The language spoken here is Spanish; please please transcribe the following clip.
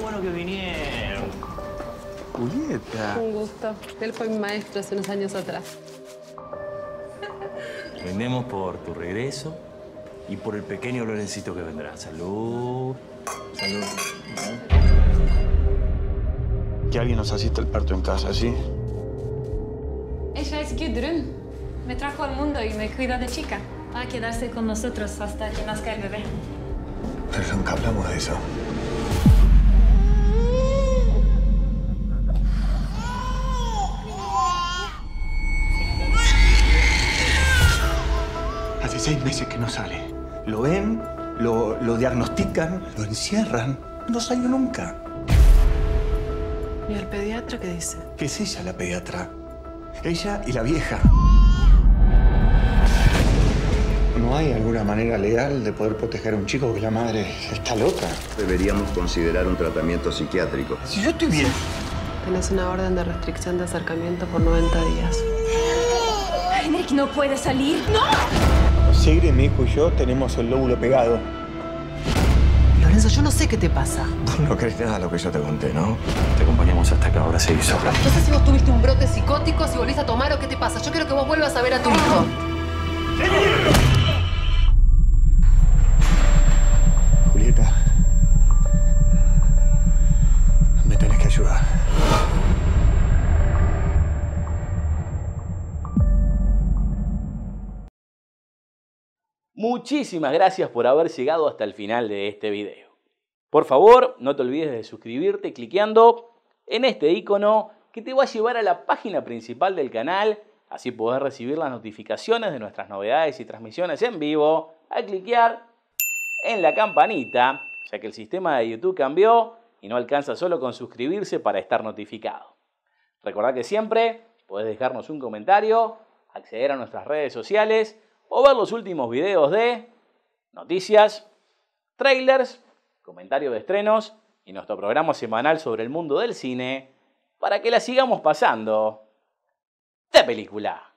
bueno que vinieron. Julieta. Un gusto. Él fue mi maestro hace unos años atrás. Vendemos por tu regreso y por el pequeño Lorencito que vendrá. Salud. Salud. Que alguien nos asista el parto en casa, ¿sí? Ella es Gudrun. Me trajo al mundo y me cuida de chica. Va a quedarse con nosotros hasta que nazca el bebé. Pero nunca hablamos de eso. Hace seis meses que no sale. Lo ven, lo, lo diagnostican, lo encierran. No salió nunca. ¿Y el pediatra qué dice? ¿Qué es ella la pediatra? Ella y la vieja. ¿No hay alguna manera legal de poder proteger a un chico que la madre está loca? Deberíamos considerar un tratamiento psiquiátrico. Si yo estoy bien. Tenés una orden de restricción de acercamiento por 90 días. Henrik no puede salir. ¡No! Sigrid, mi hijo y yo tenemos el lóbulo pegado. Lorenzo, yo no sé qué te pasa. Vos no crees nada de lo que yo te conté, ¿no? Te acompañamos hasta que ahora se hizo. No sé si vos tuviste un brote psicótico, si volviste a tomar o qué te pasa. Yo quiero que vos vuelvas a ver a tu hijo. Muchísimas gracias por haber llegado hasta el final de este video. Por favor, no te olvides de suscribirte cliqueando en este icono que te va a llevar a la página principal del canal, así podés recibir las notificaciones de nuestras novedades y transmisiones en vivo al cliquear en la campanita, ya que el sistema de YouTube cambió y no alcanza solo con suscribirse para estar notificado. Recordá que siempre podés dejarnos un comentario, acceder a nuestras redes sociales o ver los últimos videos de noticias, trailers, comentarios de estrenos y nuestro programa semanal sobre el mundo del cine para que la sigamos pasando de película.